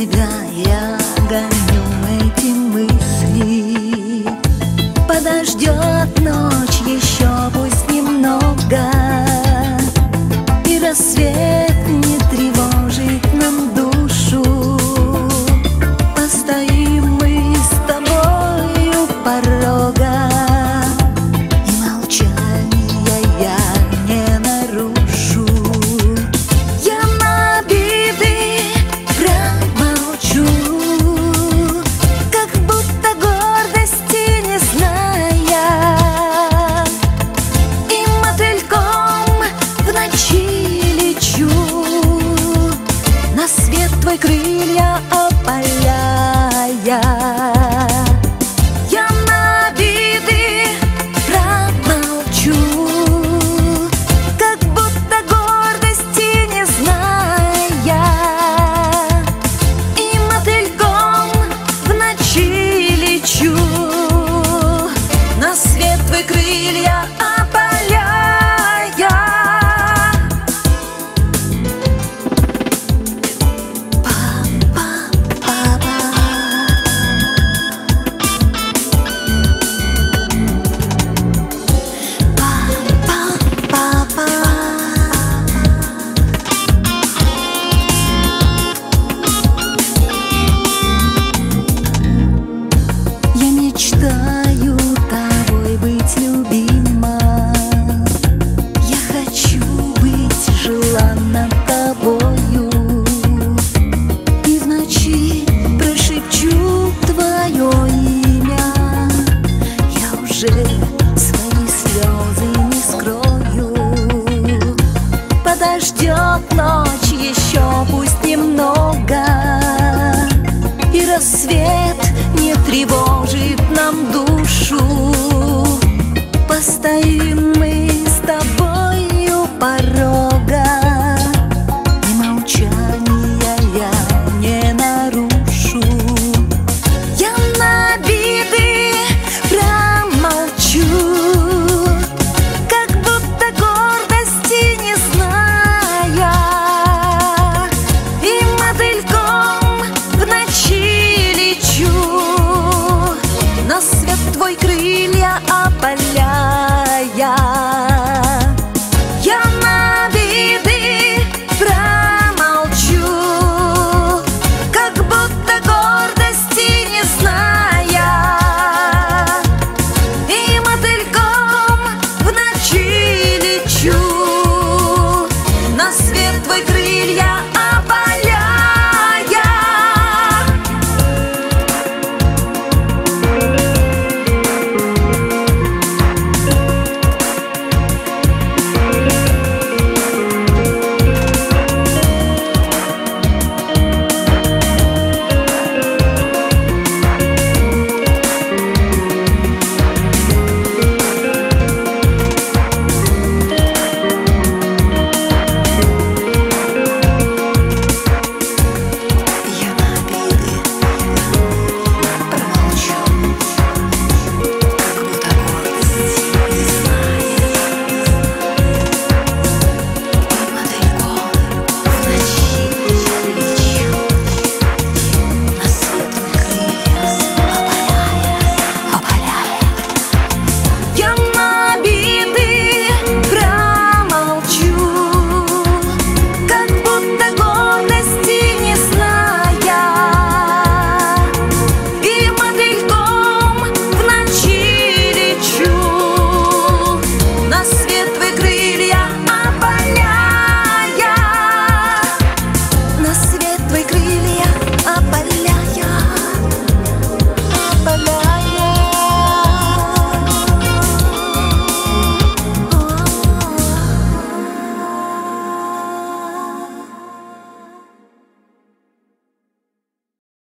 себя я гоню эти мысли. Подождет ночь еще пусть немного И рассвет уже свои слезы не скрою. Подождет ночь еще пусть немного И рассвет не тревожит нам душу. Постоим мы с тобою порой.